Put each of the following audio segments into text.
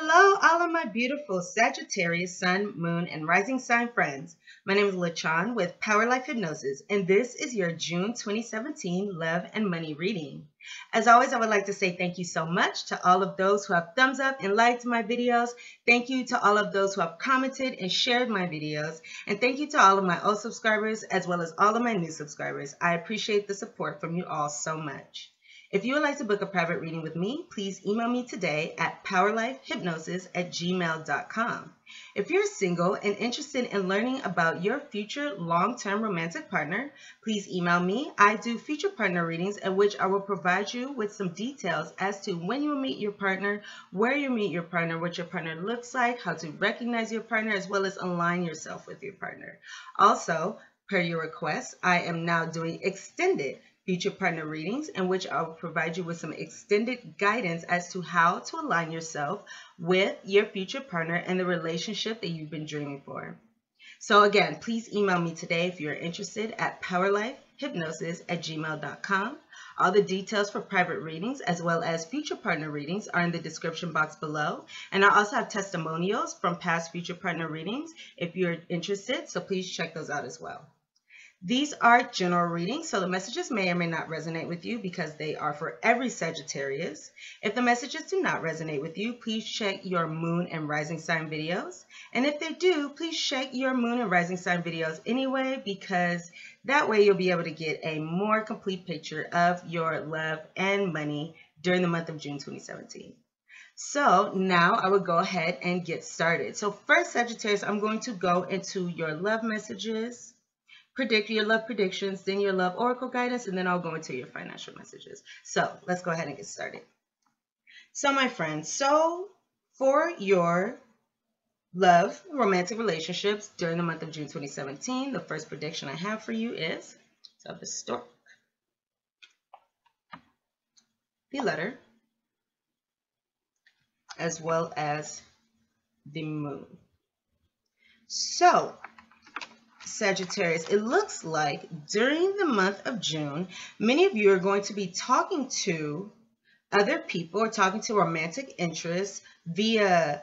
Hello, all of my beautiful Sagittarius, Sun, Moon, and Rising Sign friends. My name is LaChon with Power Life Hypnosis, and this is your June 2017 Love and Money reading. As always, I would like to say thank you so much to all of those who have thumbs up and liked my videos. Thank you to all of those who have commented and shared my videos. And thank you to all of my old subscribers as well as all of my new subscribers. I appreciate the support from you all so much. If you would like to book a private reading with me, please email me today at powerlifehypnosis at gmail.com. If you're single and interested in learning about your future long-term romantic partner, please email me. I do future partner readings in which I will provide you with some details as to when you will meet your partner, where you meet your partner, what your partner looks like, how to recognize your partner, as well as align yourself with your partner. Also, per your request, I am now doing extended future partner readings in which I'll provide you with some extended guidance as to how to align yourself with your future partner and the relationship that you've been dreaming for. So again, please email me today if you're interested at powerlifehypnosis at gmail.com. All the details for private readings as well as future partner readings are in the description box below. And I also have testimonials from past future partner readings if you're interested, so please check those out as well. These are general readings, so the messages may or may not resonate with you because they are for every Sagittarius. If the messages do not resonate with you, please check your moon and rising sign videos. And if they do, please check your moon and rising sign videos anyway because that way you'll be able to get a more complete picture of your love and money during the month of June 2017. So now I will go ahead and get started. So first Sagittarius, I'm going to go into your love messages predict your love predictions, then your love oracle guidance, and then I'll go into your financial messages. So let's go ahead and get started. So my friends, so for your love, romantic relationships during the month of June 2017, the first prediction I have for you is so the stork, the letter, as well as the moon. So Sagittarius, it looks like during the month of June, many of you are going to be talking to other people or talking to romantic interests via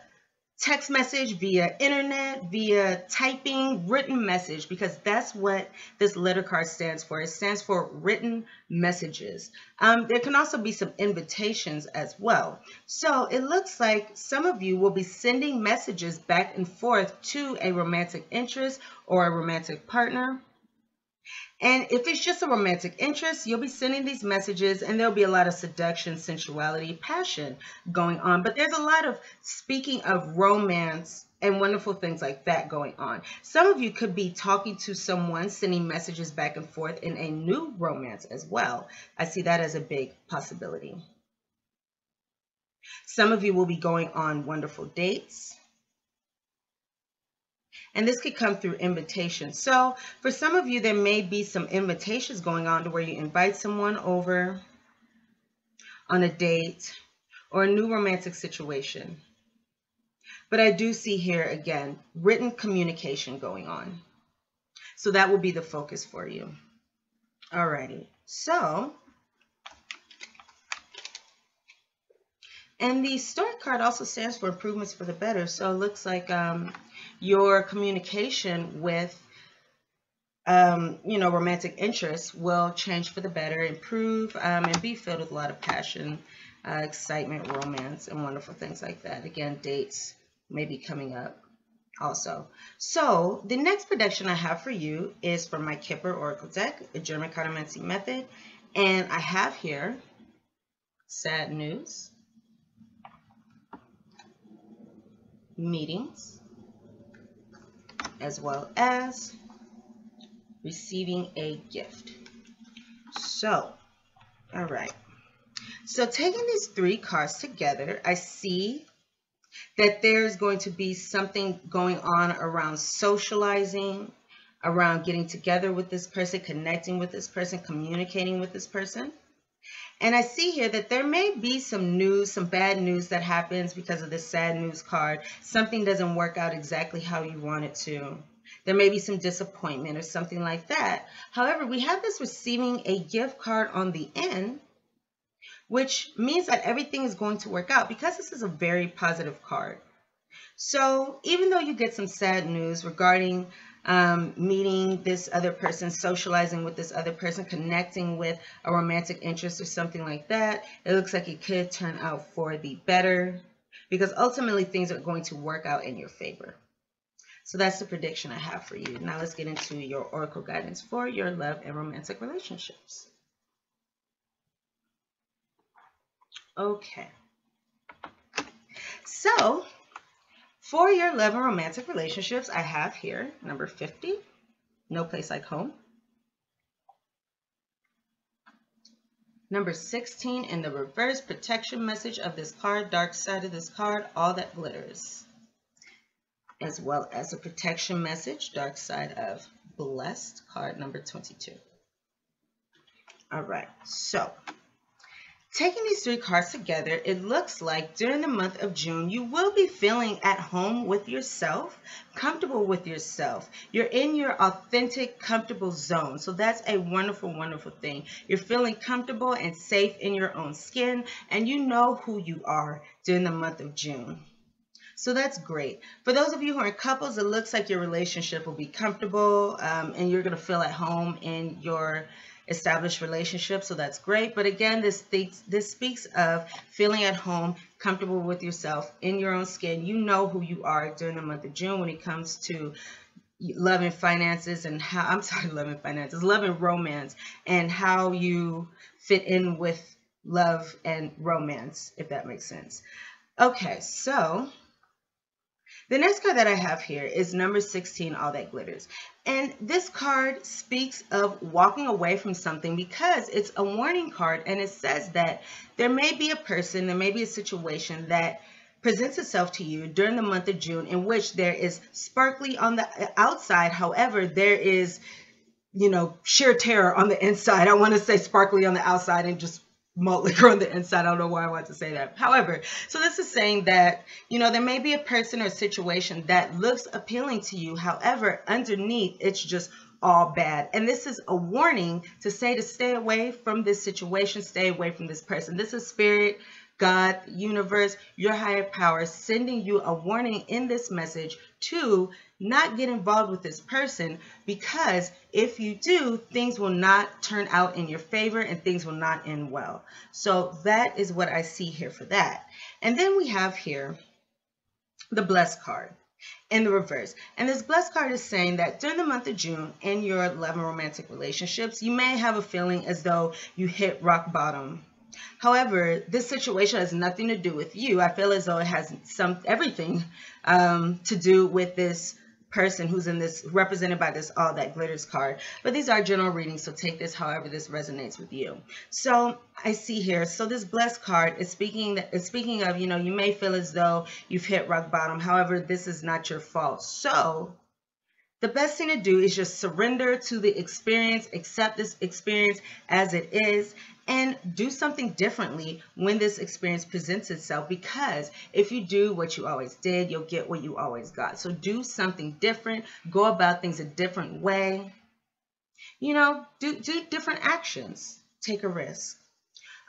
text message, via internet, via typing, written message, because that's what this letter card stands for. It stands for written messages. Um, there can also be some invitations as well. So it looks like some of you will be sending messages back and forth to a romantic interest or a romantic partner. And if it's just a romantic interest, you'll be sending these messages and there'll be a lot of seduction, sensuality, passion going on. But there's a lot of speaking of romance and wonderful things like that going on. Some of you could be talking to someone, sending messages back and forth in a new romance as well. I see that as a big possibility. Some of you will be going on wonderful dates. And this could come through invitation. So for some of you, there may be some invitations going on to where you invite someone over on a date or a new romantic situation. But I do see here again, written communication going on. So that will be the focus for you. Alrighty, so, and the stork card also stands for improvements for the better. So it looks like um, your communication with um, you know, romantic interests will change for the better, improve, um, and be filled with a lot of passion, uh, excitement, romance, and wonderful things like that. Again, dates may be coming up also. So the next prediction I have for you is from my Kipper Oracle deck, a German Cartomancy method. And I have here sad news, meetings, as well as receiving a gift. So, all right. So taking these three cards together, I see that there's going to be something going on around socializing, around getting together with this person, connecting with this person, communicating with this person. And I see here that there may be some news, some bad news that happens because of this sad news card. Something doesn't work out exactly how you want it to. There may be some disappointment or something like that. However, we have this receiving a gift card on the end, which means that everything is going to work out because this is a very positive card. So even though you get some sad news regarding um, meeting this other person, socializing with this other person, connecting with a romantic interest or something like that, it looks like it could turn out for the better because ultimately things are going to work out in your favor. So that's the prediction I have for you. Now let's get into your oracle guidance for your love and romantic relationships. Okay. So for your love and romantic relationships, I have here number 50, No Place Like Home. Number 16 in the reverse protection message of this card, dark side of this card, all that glitters. As well as a protection message, dark side of blessed, card number 22. All right, so Taking these three cards together, it looks like during the month of June, you will be feeling at home with yourself, comfortable with yourself. You're in your authentic, comfortable zone. So that's a wonderful, wonderful thing. You're feeling comfortable and safe in your own skin, and you know who you are during the month of June. So that's great. For those of you who are in couples, it looks like your relationship will be comfortable um, and you're going to feel at home in your established relationships, so that's great. But again, this this speaks of feeling at home, comfortable with yourself, in your own skin. You know who you are during the month of June when it comes to love and finances and how, I'm sorry, love and finances, love and romance and how you fit in with love and romance, if that makes sense. Okay, so the next card that I have here is number 16, All That Glitters. And this card speaks of walking away from something because it's a warning card and it says that there may be a person, there may be a situation that presents itself to you during the month of June in which there is sparkly on the outside. However, there is, you know, sheer terror on the inside. I want to say sparkly on the outside and just malt liquor on the inside. I don't know why I want to say that. However, so this is saying that, you know, there may be a person or situation that looks appealing to you. However, underneath, it's just all bad. And this is a warning to say to stay away from this situation, stay away from this person. This is spirit God, universe, your higher power sending you a warning in this message to not get involved with this person because if you do, things will not turn out in your favor and things will not end well. So that is what I see here for that. And then we have here the blessed card in the reverse. And this blessed card is saying that during the month of June in your love and romantic relationships, you may have a feeling as though you hit rock bottom However, this situation has nothing to do with you. I feel as though it has some everything um, to do with this person who's in this represented by this all that glitters card. But these are general readings so take this however this resonates with you. So i see here so this blessed card is speaking that is speaking of you know you may feel as though you've hit rock bottom. However this is not your fault. So the best thing to do is just surrender to the experience, accept this experience as it is, and do something differently when this experience presents itself because if you do what you always did, you'll get what you always got. So do something different, go about things a different way. You know, do, do different actions, take a risk.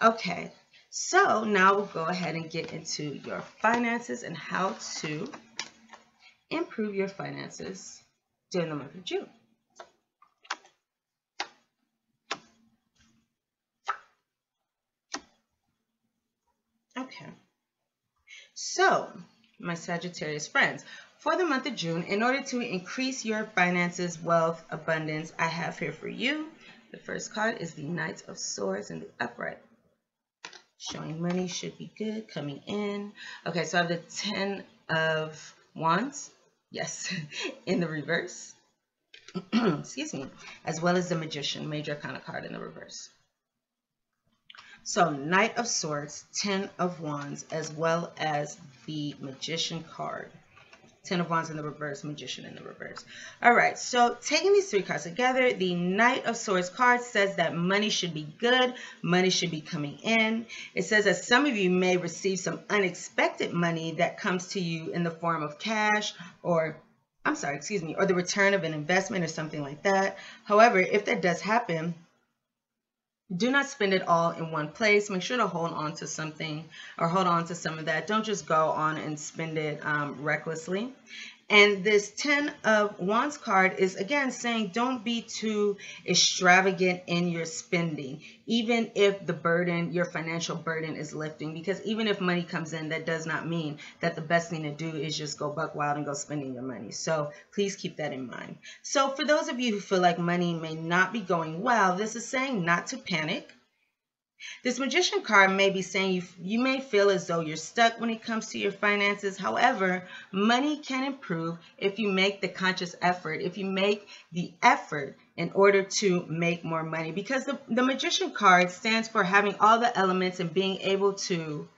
Okay, so now we'll go ahead and get into your finances and how to improve your finances during the month of June. Okay. So, my Sagittarius friends, for the month of June, in order to increase your finances, wealth, abundance, I have here for you. The first card is the Knight of Swords in the upright. Showing money should be good, coming in. Okay, so I have the Ten of Wands. Yes, in the reverse. Excuse me. As well as the Magician, major arcana card in the reverse. So Knight of Swords, Ten of Wands, as well as the Magician card. Ten of Wands in the reverse, Magician in the reverse. All right, so taking these three cards together, the Knight of Swords card says that money should be good, money should be coming in. It says that some of you may receive some unexpected money that comes to you in the form of cash or I'm sorry, excuse me, or the return of an investment or something like that. However, if that does happen, do not spend it all in one place. Make sure to hold on to something or hold on to some of that. Don't just go on and spend it um, recklessly. And this 10 of Wands card is again saying don't be too extravagant in your spending, even if the burden, your financial burden is lifting. Because even if money comes in, that does not mean that the best thing to do is just go buck wild and go spending your money. So please keep that in mind. So for those of you who feel like money may not be going well, this is saying not to panic this magician card may be saying you, you may feel as though you're stuck when it comes to your finances. However, money can improve if you make the conscious effort, if you make the effort in order to make more money. Because the, the magician card stands for having all the elements and being able to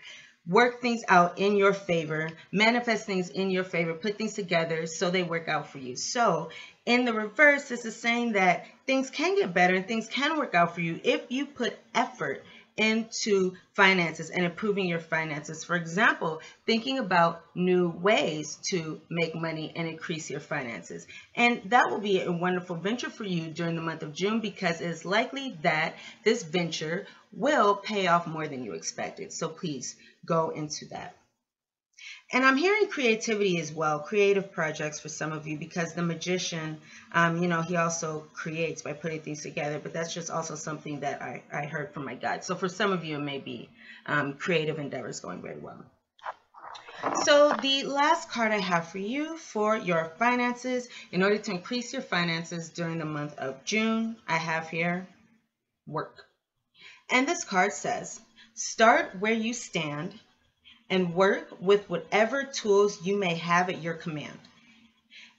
work things out in your favor, manifest things in your favor, put things together so they work out for you. So in the reverse, this is saying that things can get better and things can work out for you if you put effort into finances and improving your finances. For example, thinking about new ways to make money and increase your finances. And that will be a wonderful venture for you during the month of June because it is likely that this venture will pay off more than you expected. So please go into that. And I'm hearing creativity as well, creative projects for some of you because the magician, um, you know, he also creates by putting things together, but that's just also something that I, I heard from my guide. So for some of you, it may be um, creative endeavors going very well. So the last card I have for you for your finances, in order to increase your finances during the month of June, I have here work. And this card says, start where you stand and work with whatever tools you may have at your command.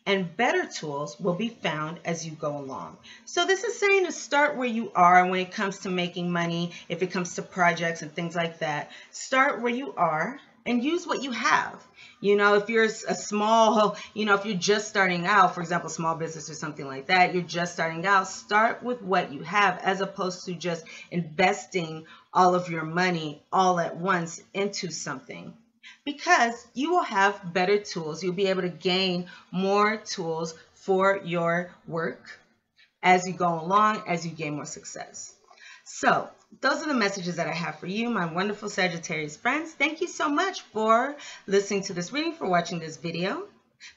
And better tools will be found as you go along. So this is saying to start where you are when it comes to making money, if it comes to projects and things like that. Start where you are and use what you have. You know, if you're a small, you know, if you're just starting out, for example, small business or something like that, you're just starting out, start with what you have as opposed to just investing all of your money all at once into something because you will have better tools. You'll be able to gain more tools for your work as you go along, as you gain more success. So those are the messages that I have for you, my wonderful Sagittarius friends. Thank you so much for listening to this reading, for watching this video.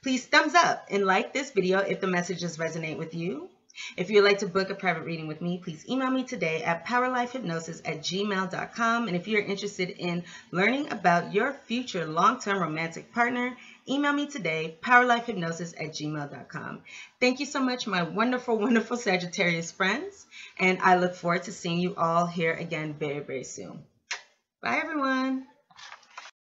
Please thumbs up and like this video if the messages resonate with you. If you'd like to book a private reading with me, please email me today at powerlifehypnosis at gmail.com. And if you're interested in learning about your future long-term romantic partner, email me today, powerlifehypnosis at gmail.com. Thank you so much, my wonderful, wonderful Sagittarius friends. And I look forward to seeing you all here again very, very soon. Bye, everyone.